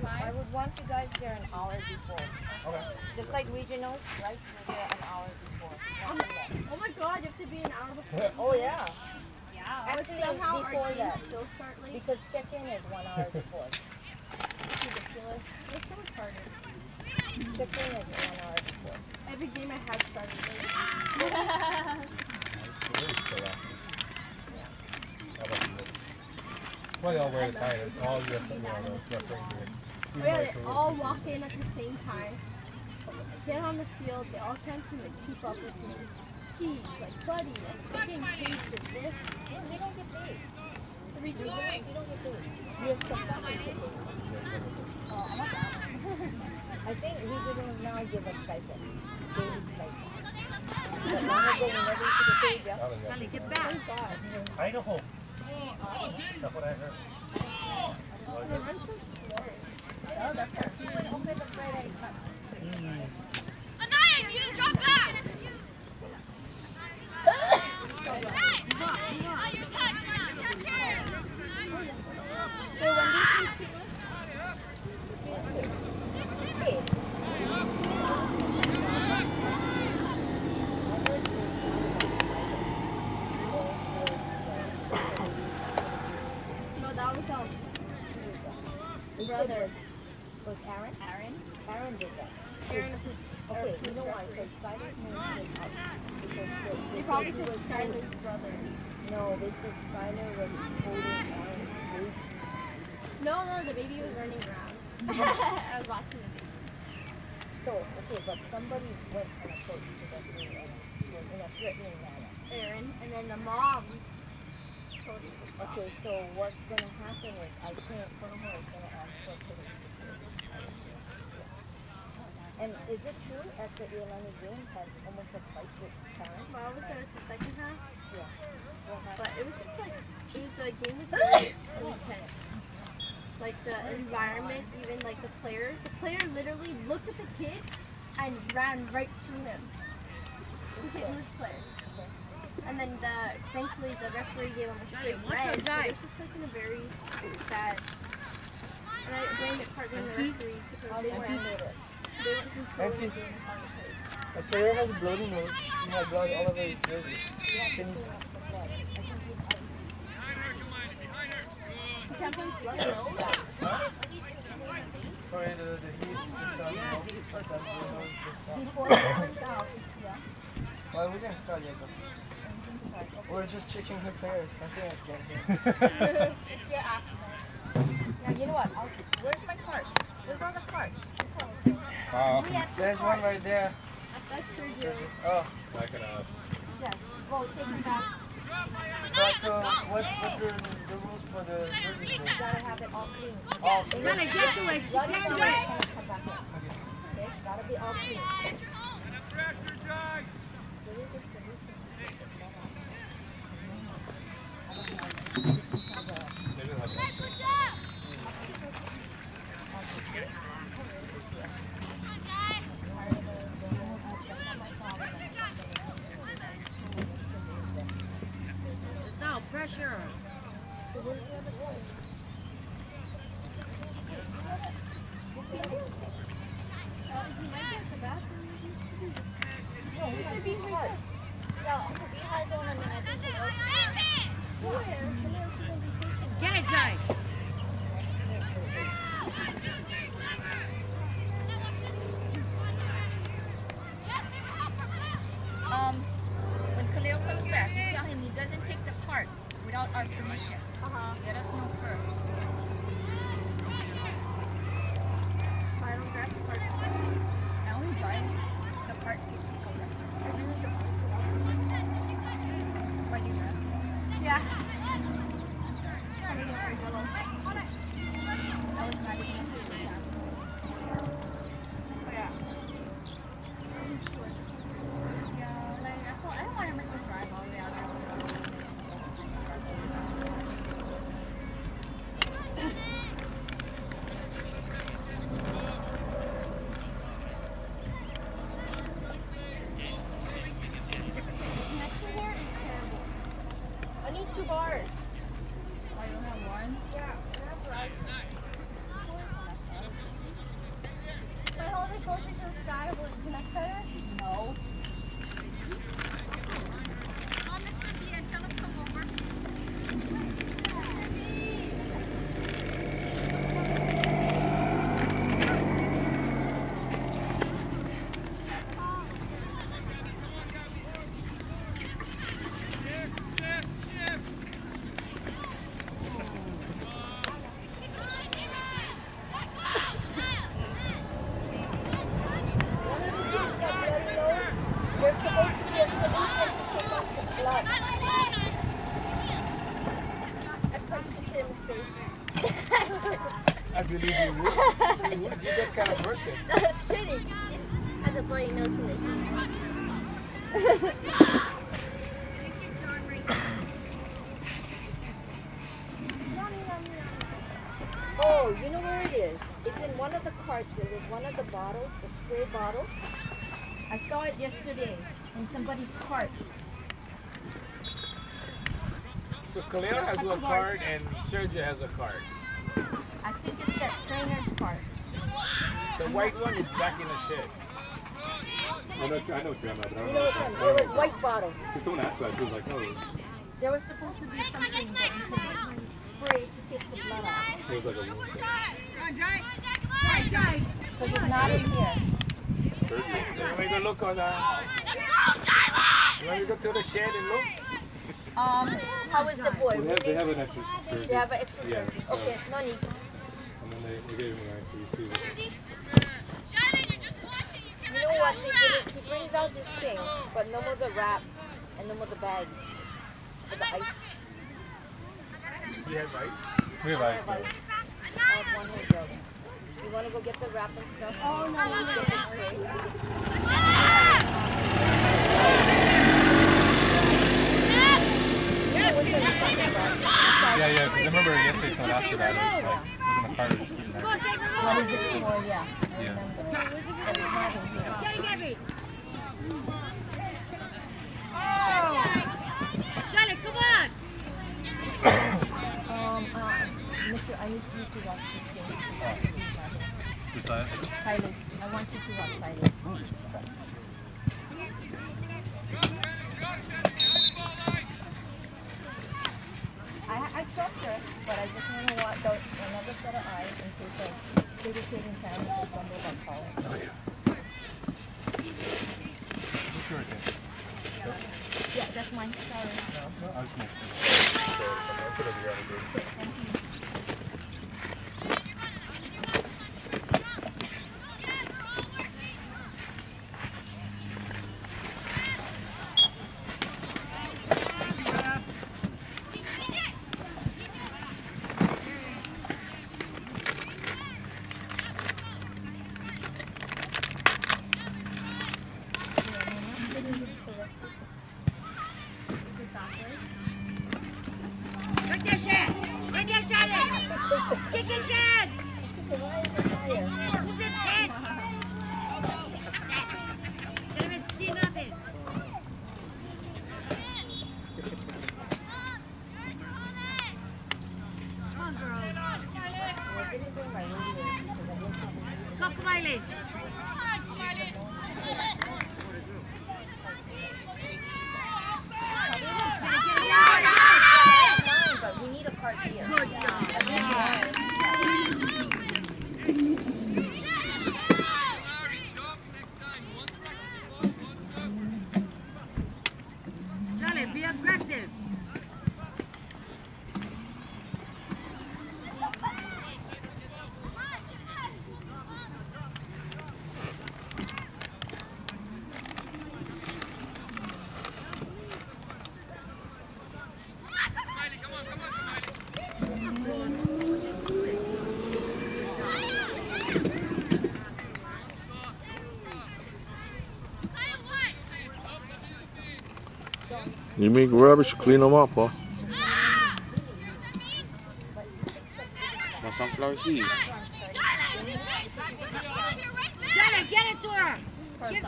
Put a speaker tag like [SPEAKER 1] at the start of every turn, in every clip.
[SPEAKER 1] would I would want you guys there an hour before.
[SPEAKER 2] Okay.
[SPEAKER 1] Just like regionals, right? You're there an hour before.
[SPEAKER 3] Um, oh my god, you have to be an hour before.
[SPEAKER 1] Oh yeah.
[SPEAKER 3] Yeah. But
[SPEAKER 1] Actually,
[SPEAKER 3] somehow
[SPEAKER 1] before
[SPEAKER 3] our
[SPEAKER 1] that.
[SPEAKER 3] still start late.
[SPEAKER 1] Because check-in is one hour before.
[SPEAKER 3] It's ridiculous. It's so much harder.
[SPEAKER 1] Check-in is one hour before.
[SPEAKER 3] Every game I have started late.
[SPEAKER 2] Well, they all wear the tie. All US, you know, the referees here.
[SPEAKER 3] Oh yeah, they all walk in at the same time. Get on the field, they all can't seem to keep up with me. Jeez, like buddy, like we're getting paid for this.
[SPEAKER 1] Yeah, we don't get paid.
[SPEAKER 3] The
[SPEAKER 1] We
[SPEAKER 3] regional.
[SPEAKER 1] don't, don't get paid. US Cup soccer we get paid. Oh, I'm not down. I think regionals now give us stipend. Daily stipend. But long ago we never used to get paid, yeah?
[SPEAKER 3] Gotta get back. Thank God.
[SPEAKER 2] Idaho. That's what I heard.
[SPEAKER 3] They run so
[SPEAKER 1] that's part. the game
[SPEAKER 3] was very intense. Like the environment, even like the player, the player literally looked at the kid and ran right through him. He was hitting player. And then the thankfully the referee gave him a straight red. But it was just like in a very sad. And I blamed it partly on the referees because they weren't they weren't controlling the game how to.
[SPEAKER 2] The player has bloody nose. He had blood all over his jersey. Can you,
[SPEAKER 3] You can't play blood, no?
[SPEAKER 2] sorry, the, the heat just uh, yeah, first time bloody nose just uh,
[SPEAKER 1] Before it comes out, yeah.
[SPEAKER 2] Well, we didn't start yet though. We're just checking the players. Nothing else yet.
[SPEAKER 1] It's your accent. Now, you know what? I'll, where's my card? Where's all the cards?
[SPEAKER 2] Wow. There's one right there.
[SPEAKER 3] That's Sergio.
[SPEAKER 2] Oh.
[SPEAKER 1] Yeah. Well, take them back.
[SPEAKER 2] But uh, so, what's, what's the, the rules for the?
[SPEAKER 1] You gotta have it all clean. You
[SPEAKER 2] okay.
[SPEAKER 1] get to it. You can do it. Come back. Okay? Gotta be all clean. There is a solution.
[SPEAKER 4] No
[SPEAKER 1] has one
[SPEAKER 3] card
[SPEAKER 5] and
[SPEAKER 2] Sergio has a card.
[SPEAKER 6] I think it's that trainer's cart.
[SPEAKER 2] The white one is back in the shed.
[SPEAKER 7] I know, I know what you're about, but I don't
[SPEAKER 1] know
[SPEAKER 7] know.
[SPEAKER 1] which one? There was white bottle.
[SPEAKER 7] Because someone asked that, it was like, oh,
[SPEAKER 6] There was supposed to be something that you could spray to take the blood out.
[SPEAKER 7] it was like a wound.
[SPEAKER 6] Because it's not in here.
[SPEAKER 2] You want me to look on uh, You want me to go to the shed and look?
[SPEAKER 6] Um,
[SPEAKER 1] How is the boy?
[SPEAKER 7] They, have, they have an extra surgery.
[SPEAKER 1] They have an extra
[SPEAKER 7] Yeah,
[SPEAKER 1] surgery.
[SPEAKER 7] so-
[SPEAKER 1] Okay, no need.
[SPEAKER 7] And then they, they gave him an so you see that.
[SPEAKER 1] You know what? He, did it- he brings out this thing, but no more the wrap and no more the bags. For the ice.
[SPEAKER 2] He has right.
[SPEAKER 7] We have ice.
[SPEAKER 1] Ice. All one whole jug. You want to go get the wrap and stuff? Oh, no. Get the spray.
[SPEAKER 7] Yeah, yeah, because I remember yesterday someone asked about it. Like, it was in the car, just sitting there.
[SPEAKER 6] what is it for? Yeah.
[SPEAKER 7] Yeah.
[SPEAKER 6] But it's not in here.
[SPEAKER 4] Oh. Charlie, come on.
[SPEAKER 6] Um, uh, Mister, I need you to watch this game.
[SPEAKER 7] Decide.
[SPEAKER 6] Pilot, I want you to watch Pilot. I,
[SPEAKER 7] yours then?
[SPEAKER 6] Yeah, that's mine. Sorry.
[SPEAKER 7] No, I'll just make sure.
[SPEAKER 6] Thank you.
[SPEAKER 4] Right there, Shad. Right there, Charlie. Kick it, Shad. Move it, head. Can't even see nothing. Come on, girl. Miley.
[SPEAKER 8] You make rubbish, clean them up, huh?
[SPEAKER 9] Want sunflower seeds?
[SPEAKER 4] Jenna, get it to her! Get, it,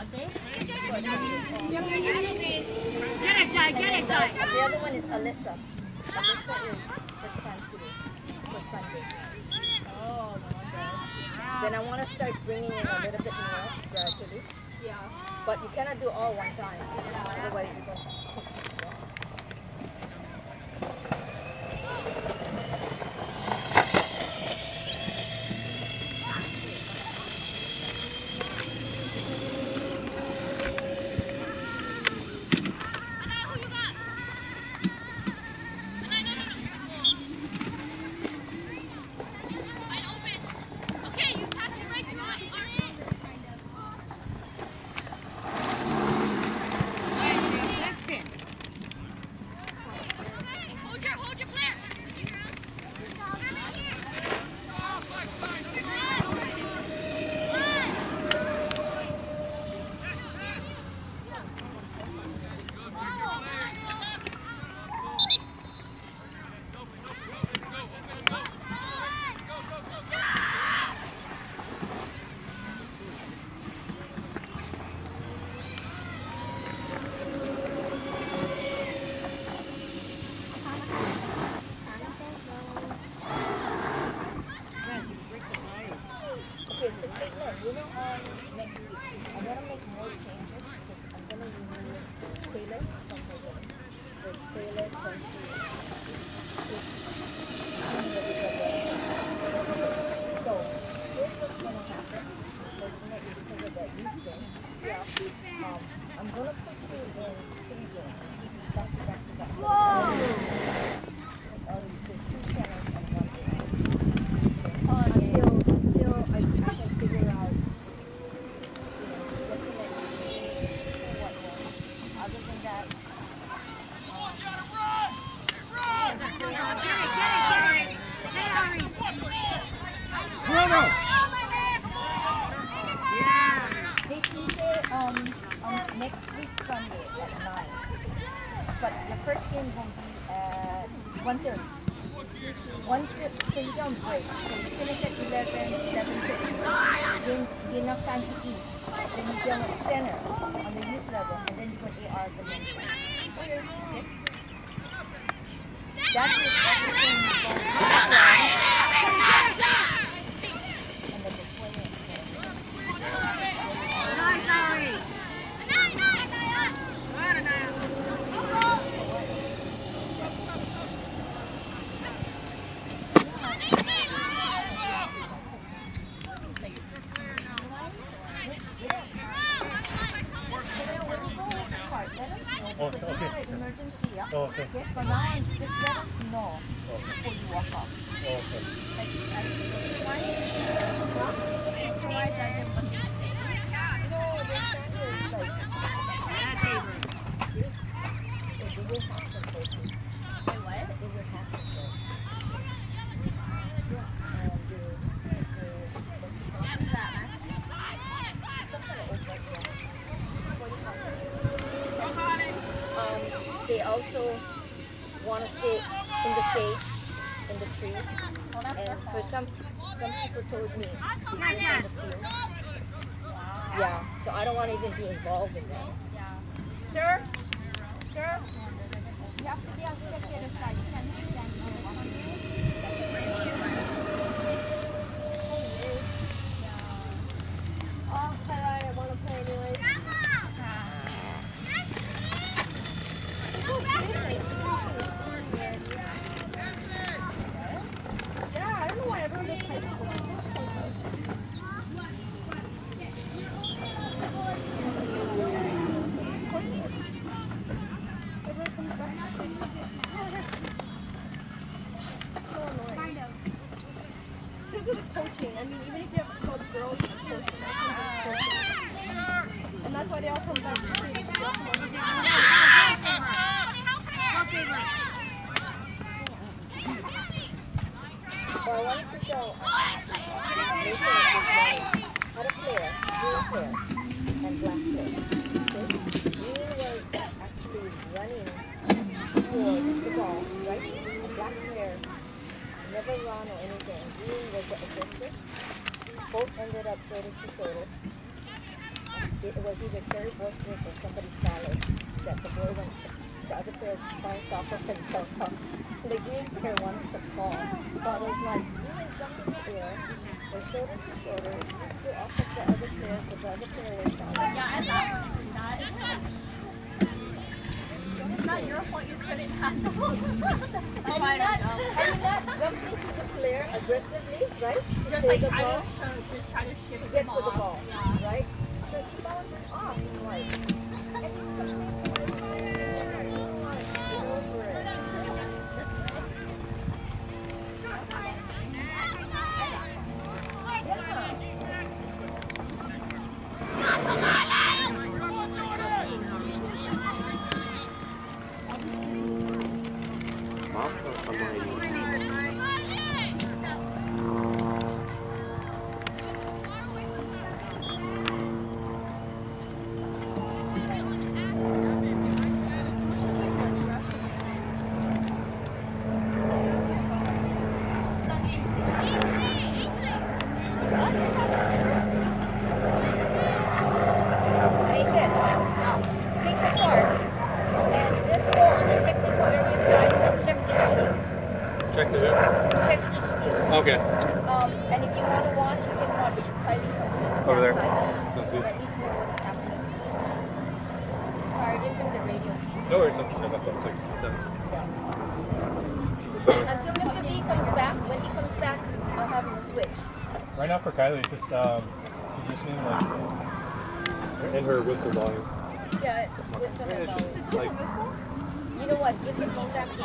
[SPEAKER 4] Jai, get it, Jai!
[SPEAKER 1] The other one is Alyssa. But this one is for For Sunday. Then I want to start bringing in a little bit more gradually.
[SPEAKER 6] Yeah.
[SPEAKER 1] But you cannot do all one time. Otherwise, you don't. every Sunday at 9. But the first game will be at 1.30. One so you don't break. So you finish at 11, Then you enough time to eat. Then you go at center on the youth level. And then you go to AR the next. That's everything some some people told me. Yeah, so I don't want to even be involved in that.
[SPEAKER 6] Yeah. Sir? Thank you.
[SPEAKER 1] switch.
[SPEAKER 7] Right now for Kylie, it's just um, positioning like and her whistle volume.
[SPEAKER 1] Yeah,
[SPEAKER 7] whistle
[SPEAKER 1] volume.
[SPEAKER 7] Just, like,
[SPEAKER 1] you know what? Give the phone back to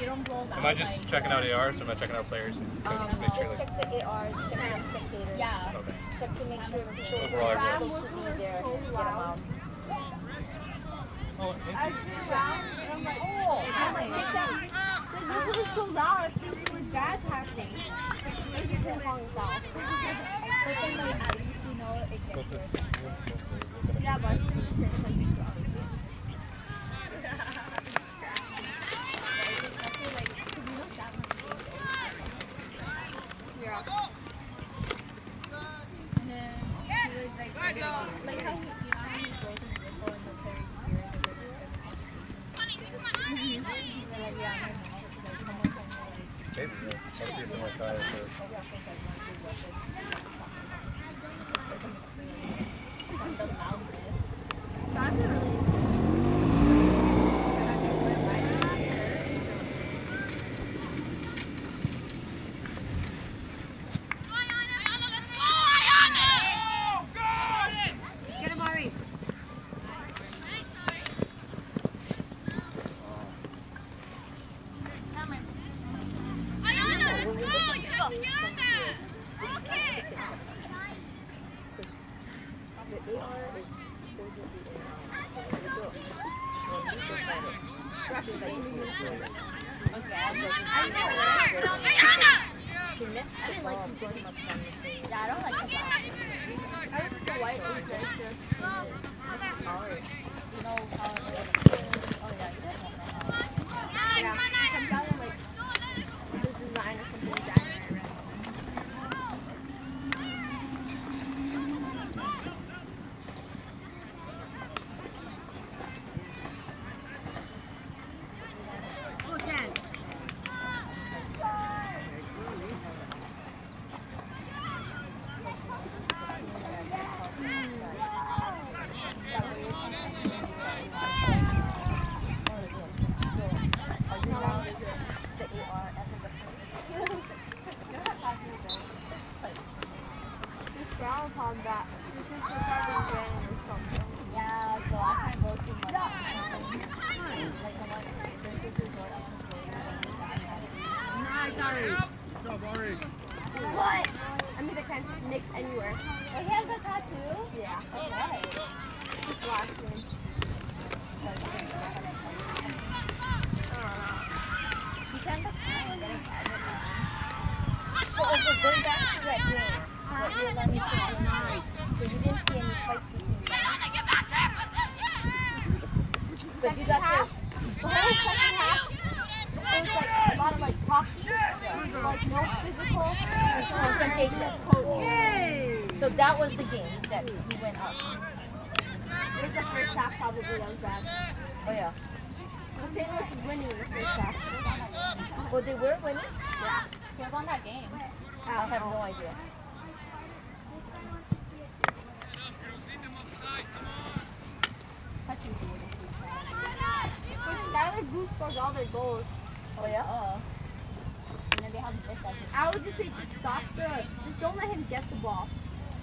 [SPEAKER 6] You don't blow
[SPEAKER 7] Am I just like, checking out ARs or am I checking out players?
[SPEAKER 1] Um,
[SPEAKER 7] make sure like...
[SPEAKER 1] check the ARs, check the spectators.
[SPEAKER 6] Yeah.
[SPEAKER 7] Okay.
[SPEAKER 1] Check to make sure the
[SPEAKER 7] shoulders
[SPEAKER 1] are supposed to be there and get them out.
[SPEAKER 7] Oh,
[SPEAKER 3] I turned around and I'm like,
[SPEAKER 1] oh,
[SPEAKER 3] I'm like, this is so loud that's happening. This is in Hong Kong.
[SPEAKER 6] but then, like, at least
[SPEAKER 1] we
[SPEAKER 6] know it exists. Yeah,
[SPEAKER 1] but So that was the game that he went up.
[SPEAKER 3] It was the first half probably that was bad.
[SPEAKER 1] Oh yeah.
[SPEAKER 3] Well, St. Louis winning the first half.
[SPEAKER 1] Well, they were winning?
[SPEAKER 3] Yeah.
[SPEAKER 6] He was on that game. Oh.
[SPEAKER 1] I have no idea.
[SPEAKER 3] Skylar Goose scores all their goals.
[SPEAKER 1] Oh yeah?
[SPEAKER 6] Uh -oh. And then they have Nick as his
[SPEAKER 3] I would just say just stop the, just don't let him get the ball.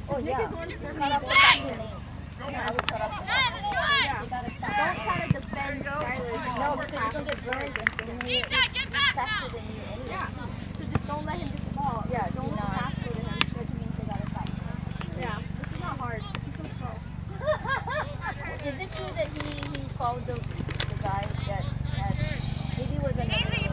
[SPEAKER 1] Oh
[SPEAKER 3] Nick
[SPEAKER 1] yeah.
[SPEAKER 3] is one serving
[SPEAKER 1] Cut
[SPEAKER 3] the
[SPEAKER 1] off
[SPEAKER 3] ball.
[SPEAKER 1] the back lane. Yeah, I would cut off the back lane.
[SPEAKER 3] Yeah.
[SPEAKER 6] They gotta stop.
[SPEAKER 3] Don't try to defend Skylar.
[SPEAKER 1] No, because you're gonna get burned and then you're faster than you anyway.
[SPEAKER 3] Yeah. So just don't let him get the ball.
[SPEAKER 1] Yeah, do
[SPEAKER 3] don't
[SPEAKER 1] not.
[SPEAKER 3] pass it to him.
[SPEAKER 6] Which means they gotta fight.
[SPEAKER 3] Yeah. This is not hard. He's so slow.
[SPEAKER 1] Is it true that he, he fouled the, the guy that had, maybe was another,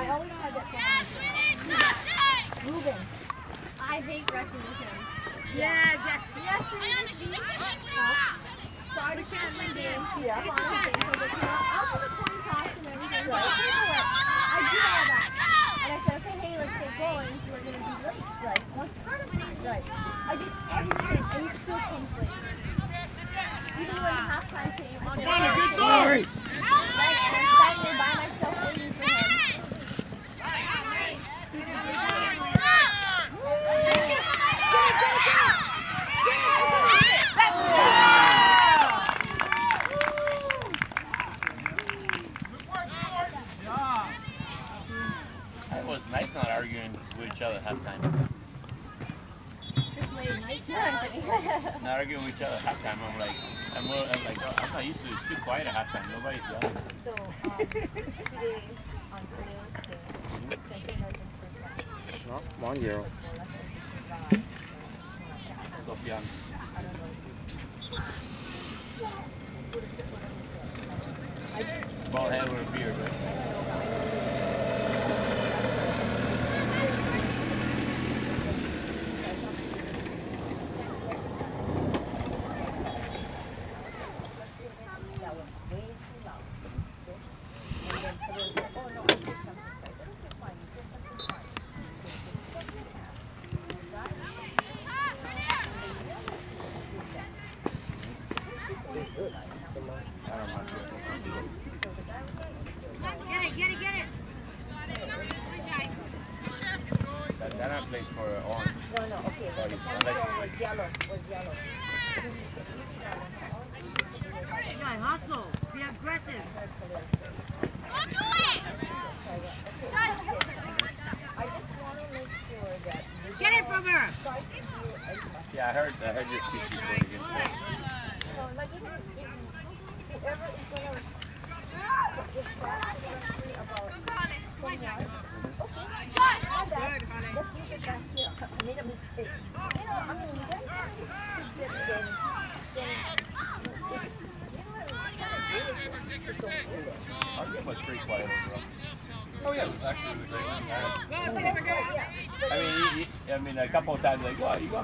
[SPEAKER 3] I
[SPEAKER 1] always had that problem. Ruben.
[SPEAKER 3] I hate wrestling with him.
[SPEAKER 4] Yeah, Jack.
[SPEAKER 3] Yesterday, this week, so I just had my game.
[SPEAKER 1] Yeah.
[SPEAKER 3] I'm on the game for. I'll do the coin toss and everything. So I do all that. And I said, okay, hey, let's get going. We're going to be late.
[SPEAKER 1] Right.
[SPEAKER 3] Let's start at late.
[SPEAKER 1] Right.
[SPEAKER 3] I did everything, and he still comes late. Even when halftime came, I said,
[SPEAKER 10] Johnny,
[SPEAKER 3] "Oh,
[SPEAKER 10] good
[SPEAKER 3] each other halftime.
[SPEAKER 9] not arguing with each other at halftime. I'm like, I'm, more, I'm like, oh, I'm not used to it. It's too quiet at halftime. Nobody's yelling.
[SPEAKER 1] So, um, today on Thursday, second was in first half.
[SPEAKER 8] No, one zero.
[SPEAKER 9] Head with a beard, right?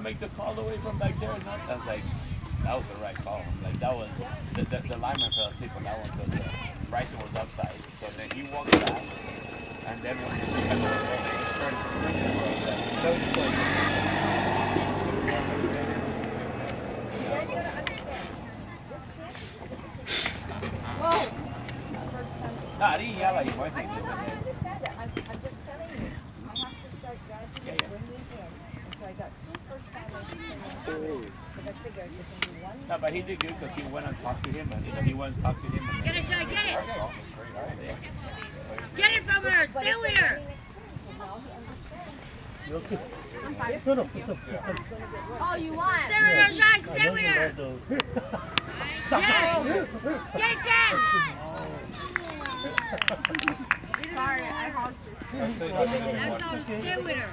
[SPEAKER 1] Make the
[SPEAKER 9] call away from back there?" And I was like, "That was the right call." Like that was the, the, the lineman fell asleep on that one because uh, Bryson was upside. So then he walked back, and then when he got the ball, he turned turned the ball back. So it's like, no, I didn't yell at him. I think.
[SPEAKER 1] I understand that. I'm, I'm just telling you. I have to start gradually bringing in. And so I got two first timers in But I figured you can do one.
[SPEAKER 9] No, but he did good because he went and talked to him, and you know, he went and talked to him. And
[SPEAKER 4] Get it, Joy, get it.
[SPEAKER 9] it.
[SPEAKER 4] Get it from her.
[SPEAKER 1] But
[SPEAKER 4] Stay
[SPEAKER 1] it's
[SPEAKER 4] with her.
[SPEAKER 1] now he understands.
[SPEAKER 3] I'm fine.
[SPEAKER 7] No, no, no, no.
[SPEAKER 3] All you want.
[SPEAKER 4] Stay with her, Joy. Stay with her. Yes. Get it, Chad.
[SPEAKER 3] Sorry, I honked this.
[SPEAKER 7] Actually, I think
[SPEAKER 4] That's
[SPEAKER 7] it's
[SPEAKER 4] all. Stay with her.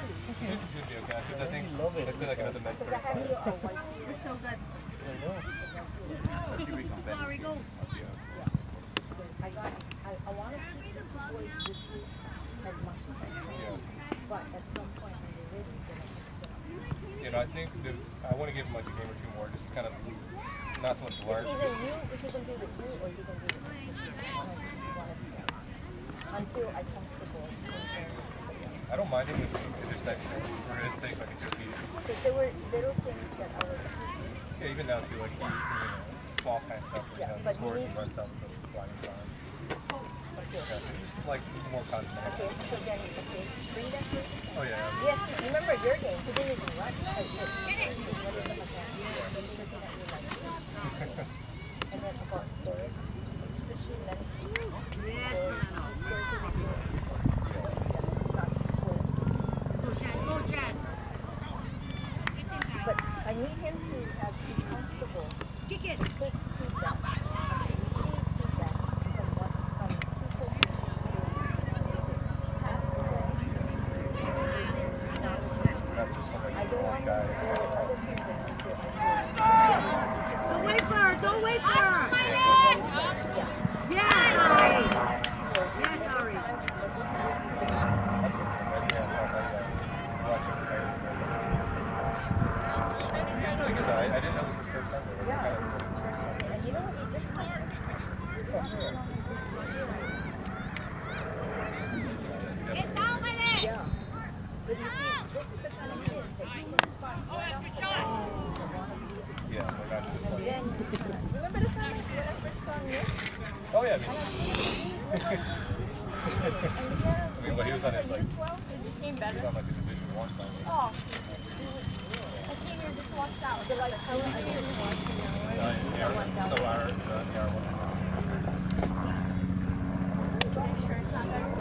[SPEAKER 7] should be okay because I think it's like another men's
[SPEAKER 1] Because I have you a white
[SPEAKER 3] It's so good.
[SPEAKER 4] Sorry, go.
[SPEAKER 1] I got, I, I want to with you as much as I can. But at some point when they're ready, then I can sit
[SPEAKER 7] You know, I think that I want to give him like a game or two more, just to kind of not so much
[SPEAKER 1] It's either you, if you can do with you, or you can do with me. One of one of them. Until I comfortable.
[SPEAKER 7] I don't mind him if, it's that for his sake, like it's just he,
[SPEAKER 1] Because there were little things that I was,
[SPEAKER 7] yeah, even down to like he, you know, small kind of stuff,
[SPEAKER 1] Yeah, but
[SPEAKER 7] the he runs out with the.
[SPEAKER 1] Okay,
[SPEAKER 7] just like more constant.
[SPEAKER 1] okay, so then, okay, bring that to
[SPEAKER 7] Oh yeah.
[SPEAKER 1] Yes, remember your game, he didn't even run. Because it- it- it wasn't like that. He was looking at you like, And then about storage, especially Legacy.
[SPEAKER 4] Yes,
[SPEAKER 1] Or
[SPEAKER 4] Mano.
[SPEAKER 1] storage in the field. Not storage.
[SPEAKER 4] Go, Chad. Go, Chad.
[SPEAKER 1] But I need him to have be comfortable,
[SPEAKER 4] Kick it.
[SPEAKER 1] take feedback, and to receive feedback from what's coming. People
[SPEAKER 7] Not just some like
[SPEAKER 1] I don't want
[SPEAKER 7] small
[SPEAKER 1] him to
[SPEAKER 7] guy.
[SPEAKER 1] go with other things that he feels
[SPEAKER 4] Don't wait for her. Don't wait for her.
[SPEAKER 1] Yeah.
[SPEAKER 4] Yes, Ari.
[SPEAKER 1] So
[SPEAKER 4] Yes, Ari.
[SPEAKER 7] Because I, I didn't know this was first Sunday. Like,
[SPEAKER 1] Yeah,
[SPEAKER 7] kind
[SPEAKER 1] this
[SPEAKER 7] of-
[SPEAKER 1] is his first Sunday. And you know what? He just Yeah. But you see, this is the kind of kid that you can spot right off the bat.
[SPEAKER 7] Yeah, like I just
[SPEAKER 1] And
[SPEAKER 7] like,
[SPEAKER 1] then, remember the time when I first saw Nick?
[SPEAKER 7] oh yeah, I mean,
[SPEAKER 1] And yeah,
[SPEAKER 7] I mean, but he was on his like,
[SPEAKER 1] U12,
[SPEAKER 3] Is this game
[SPEAKER 7] he was
[SPEAKER 3] better?
[SPEAKER 7] on like a Division One time.
[SPEAKER 3] Oh. I think you just walked out.
[SPEAKER 1] so like, how I didn't watch.
[SPEAKER 7] Uh, yeah, so our, uh, yeah, our one.
[SPEAKER 3] Are you sure it's not better?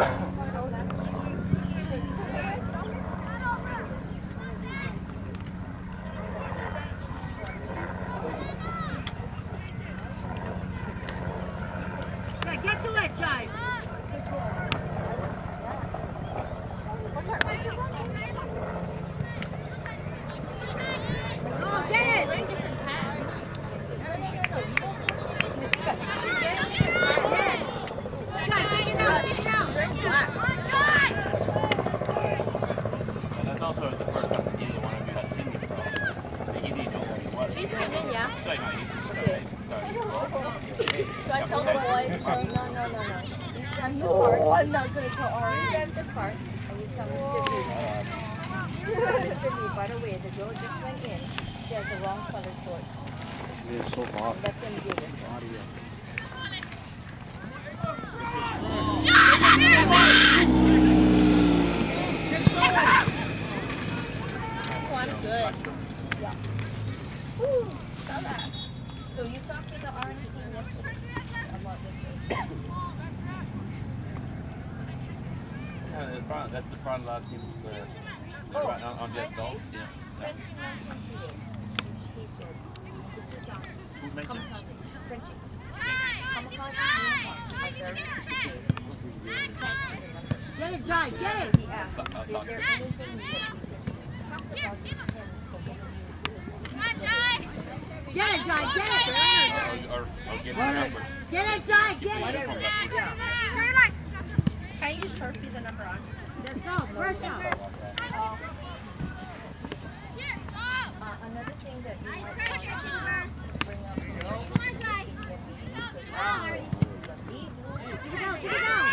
[SPEAKER 3] He's coming, yeah.
[SPEAKER 9] Sorry, no, he's-
[SPEAKER 1] Okay.
[SPEAKER 9] sorry.
[SPEAKER 3] So I tell the boy.
[SPEAKER 1] No, no, no, no, no. You drive the
[SPEAKER 3] No,
[SPEAKER 1] car.
[SPEAKER 3] I'm not gonna tell
[SPEAKER 1] You
[SPEAKER 3] Ari.
[SPEAKER 1] drive the car and you tell Mr. B. Mr. B, by the way, the girl just went in. She has the wrong color shorts.
[SPEAKER 2] It's so hot.
[SPEAKER 1] Let them get it.
[SPEAKER 3] Oh, I'm good.
[SPEAKER 1] Woo, saw that. So you talked to the R&D team yesterday about this.
[SPEAKER 9] Yeah, That's the problem, lot of teams,
[SPEAKER 1] Oh,
[SPEAKER 9] on, on just adults, yeah. yeah.
[SPEAKER 1] Frenchie mentioned today. He said, this is
[SPEAKER 9] Who mentioned?
[SPEAKER 1] kamikaze. Frenchie. Kamikaze uniforms are very sophisticated.
[SPEAKER 4] Get it, Jai, get it.
[SPEAKER 1] He asked, is there anything that we can talk about him for when you
[SPEAKER 4] Get it, Jai, get it.
[SPEAKER 9] Or, or, or give them.
[SPEAKER 4] Get it, Jai, get it.
[SPEAKER 1] Whatever. Yeah.
[SPEAKER 3] Can you just sharpie the number on?
[SPEAKER 4] Let's go, press up.
[SPEAKER 1] Uh, another thing that you might want to bring up here is when we because I know this is a big move.
[SPEAKER 4] Get it out, get it out.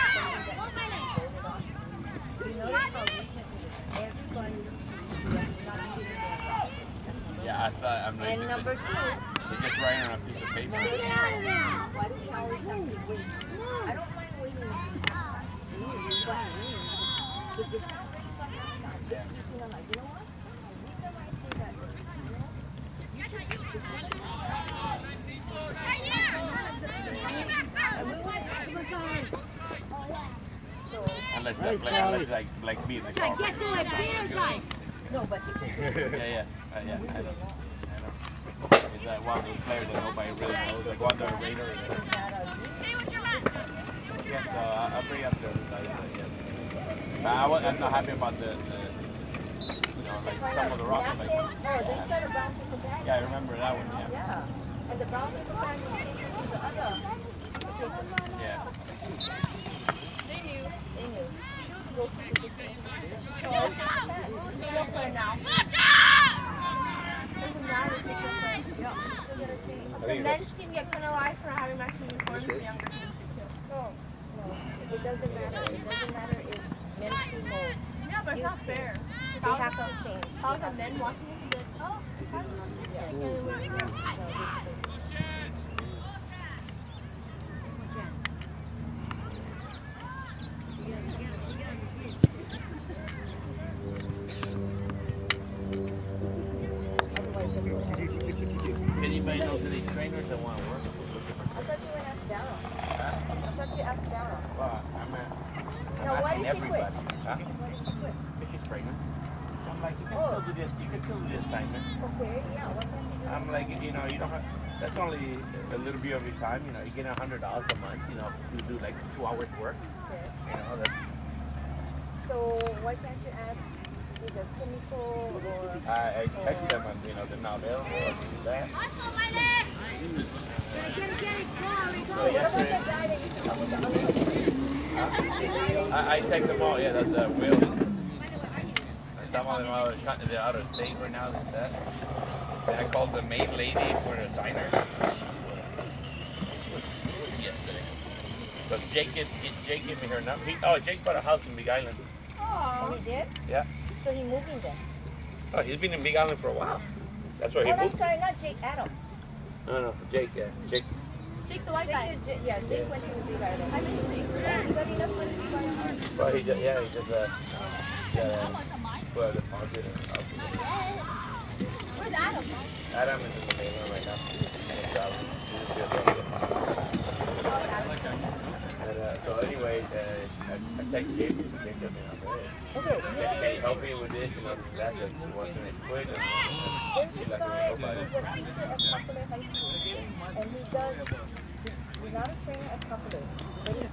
[SPEAKER 1] You notice how recently everybody is not giving their rights.
[SPEAKER 9] Yeah, I thought, I'm
[SPEAKER 1] And number two,
[SPEAKER 9] they're just writing on a piece of paper.
[SPEAKER 1] number two, why do we always have to wait? I don't mind waiting if we have time. But if it's not ready by that time, just keeping alive. You know what? The reason why I say that is, you know, so,
[SPEAKER 9] Uh, like, like, like me, like,
[SPEAKER 4] Jai,
[SPEAKER 9] oh,
[SPEAKER 4] get to it, Jai.
[SPEAKER 1] no, but
[SPEAKER 9] yeah, yeah, uh, yeah, I know, I know. Is that one of players that nobody really knows, like one of the radar.
[SPEAKER 1] it's not a
[SPEAKER 9] Yeah, so I- I'll bring up the, like, uh, yeah. But I was, I'm not happy about the, the, you know, like some of the rock, like.
[SPEAKER 1] Oh, they started brown paper bags.
[SPEAKER 9] yeah, I remember that one, yeah,
[SPEAKER 1] Yeah. And the brown is the other paper.
[SPEAKER 9] yeah.
[SPEAKER 3] They knew.
[SPEAKER 1] They knew. She was go to the different. So I think that you look for now. Doesn't matter if it's different. Yeah. Still get a change.
[SPEAKER 3] Team get penalized for having. The younger team.
[SPEAKER 1] It doesn't matter. It doesn't matter if
[SPEAKER 3] Yeah, but it's not fair.
[SPEAKER 1] they have to change.
[SPEAKER 3] How the men watching this oh, how do? Yeah, we're-
[SPEAKER 1] No, it's- Otherwise, they will have-
[SPEAKER 9] If anybody knows any trainers that want to work,
[SPEAKER 1] I thought you would ask Dara.
[SPEAKER 9] huh?
[SPEAKER 1] I thought you asked Dara.
[SPEAKER 9] Well, I'm, uh, I'm
[SPEAKER 1] Now, why
[SPEAKER 9] asking
[SPEAKER 1] did you quit?
[SPEAKER 9] everybody, huh?
[SPEAKER 1] Why did you quit?
[SPEAKER 9] If she's pregnant. I'm like, you can
[SPEAKER 1] Oh.
[SPEAKER 9] still do this, you can still do the assignment.
[SPEAKER 1] Okay, yeah, what time did you
[SPEAKER 9] I'm like, you know, you don't have, that's only a little bit of your time, you know, you get a hundred dollars a month, you know, you do like two hours work,
[SPEAKER 1] Okay.
[SPEAKER 9] you know, that's,
[SPEAKER 1] So why can't you ask either chemical or
[SPEAKER 9] I, I text them and, you know, they're not available or that.
[SPEAKER 4] Get it, get it, get it. Go, Ari,
[SPEAKER 9] So
[SPEAKER 4] go.
[SPEAKER 1] what about
[SPEAKER 9] yesterday,
[SPEAKER 1] the guy that used to come with the other
[SPEAKER 9] I, I text them all, yeah, that's, uh, Will. And some of them are cutting it out of state right now, like that. And I called the main lady for the signer. Yesterday. But Jake, gave- Jake gave me her number. He, oh, Jake bought a house in Big Island.
[SPEAKER 1] Oh, he did?
[SPEAKER 9] Yeah.
[SPEAKER 1] So he moved in there.
[SPEAKER 9] Oh, he's been in Big Island for a while. That's where he
[SPEAKER 1] Oh, I'm sorry, not Jake, Adam.
[SPEAKER 9] No, no, Jake, yeah. Jake.
[SPEAKER 3] Jake the white
[SPEAKER 1] Jake
[SPEAKER 3] guy.
[SPEAKER 1] is, yeah, Jake
[SPEAKER 9] Yeah.
[SPEAKER 1] went to the big island.
[SPEAKER 3] I miss Jake.
[SPEAKER 1] Yeah, he got enough money to buy a house.
[SPEAKER 9] Well, he just, yeah, he just, uh, yeah, put a deposit in the house.
[SPEAKER 3] Where's Adam?
[SPEAKER 9] Adam is in the mainland right now. He's traveling. He's just so anyways, uh, I, I texted Jason to pick up and I'm
[SPEAKER 1] Okay.
[SPEAKER 9] Can you help me with this? And I'm glad that want to quit. And
[SPEAKER 1] uh,
[SPEAKER 9] she's
[SPEAKER 1] High
[SPEAKER 9] School,
[SPEAKER 1] And
[SPEAKER 9] he does,
[SPEAKER 1] he's not a trainer at Buffalo, but he does.